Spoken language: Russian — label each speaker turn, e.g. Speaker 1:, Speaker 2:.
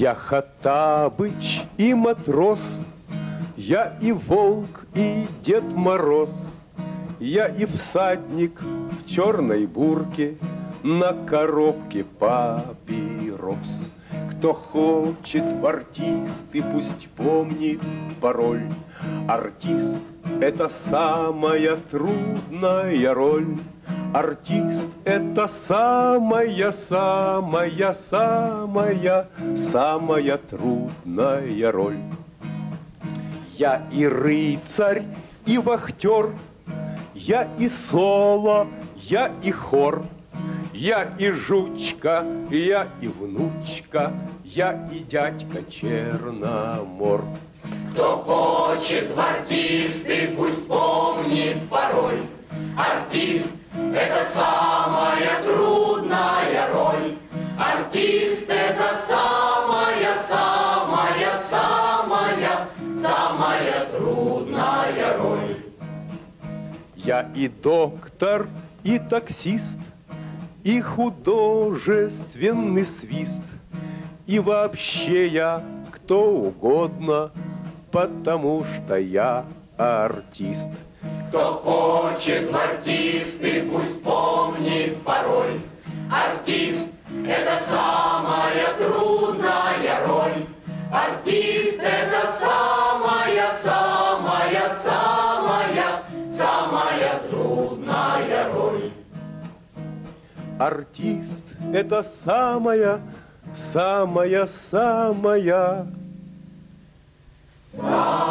Speaker 1: Я Хатабыч и матрос, Я и волк, и Дед Мороз, Я и всадник в черной бурке На коробке папирос. Кто хочет в артисты, пусть помнит пароль. Артист — это самая трудная роль. Артист — это самая-самая-самая, самая трудная роль. Я и рыцарь, и вахтер, я и соло, я и хор, я и жучка, я и внучка, я и дядька Черномор.
Speaker 2: Кто хочет в артисты, пусть помнит пароль. Артист это самая трудная роль. Артист это самая, самая, самая, самая трудная роль.
Speaker 1: Я и доктор, и таксист, и художественный свист, и вообще я кто угодно, потому что я артист.
Speaker 2: Кто хочет в артисты. Артист – это самая трудная роль. Артист – это самая, самая, самая, самая трудная роль.
Speaker 1: Артист – это самая, самая, самая,
Speaker 2: самая